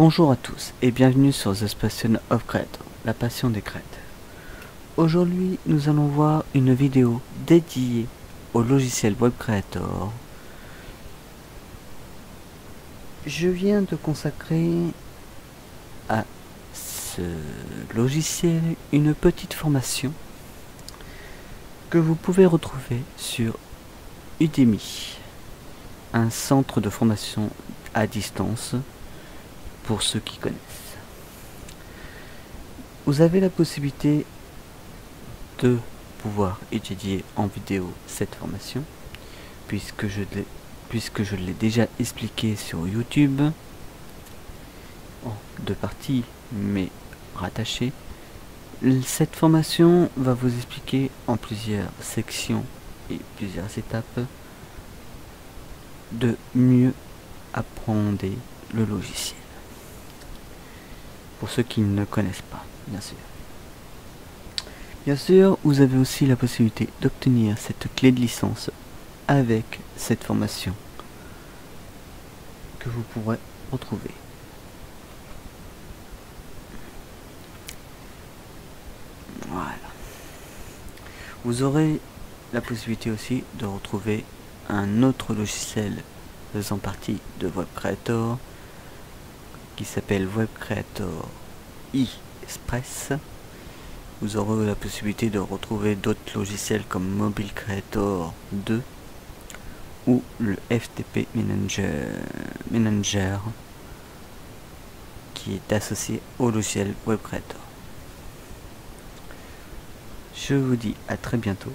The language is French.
Bonjour à tous et bienvenue sur The Passion of Creator, la passion des créateurs. Aujourd'hui, nous allons voir une vidéo dédiée au logiciel Web Creator. Je viens de consacrer à ce logiciel une petite formation que vous pouvez retrouver sur Udemy, un centre de formation à distance pour ceux qui connaissent. Vous avez la possibilité de pouvoir étudier en vidéo cette formation puisque je l'ai puisque je l'ai déjà expliqué sur YouTube en deux parties mais rattachées cette formation va vous expliquer en plusieurs sections et plusieurs étapes de mieux apprendre le logiciel. Pour ceux qui ne connaissent pas, bien sûr. Bien sûr, vous avez aussi la possibilité d'obtenir cette clé de licence avec cette formation que vous pourrez retrouver. Voilà. Vous aurez la possibilité aussi de retrouver un autre logiciel faisant partie de Web Creator qui s'appelle Web Creator e-Express. Vous aurez la possibilité de retrouver d'autres logiciels comme Mobile Creator 2 ou le FTP Manager, Manager qui est associé au logiciel Web Creator. Je vous dis à très bientôt